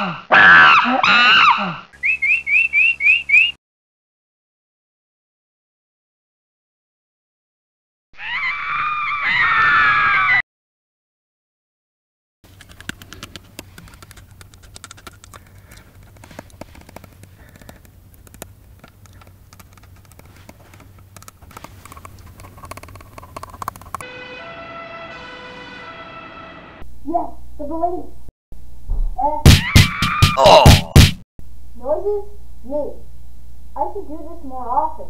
Yes, the police. Oh! noises? Me. I should do this more often.